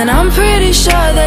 And I'm pretty sure that